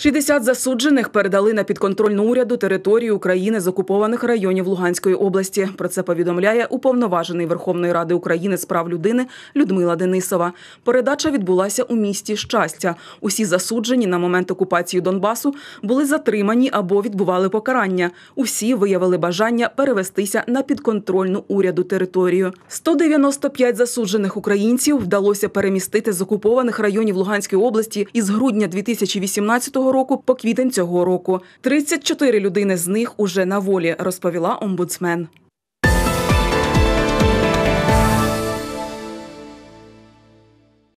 60 засуджених передали на підконтрольну уряду територію України з окупованих районів Луганської області. Про це повідомляє уповноважений Верховної Ради України з прав людини Людмила Денисова. Передача відбулася у місті Щастя. Усі засуджені на момент окупації Донбасу були затримані або відбували покарання. Усі виявили бажання перевестися на підконтрольну уряду територію. 195 засуджених українців вдалося перемістити з окупованих районів Луганської області із грудня 2018 року по квітень цього року. 34 людини з них уже на волі, розповіла омбудсмен.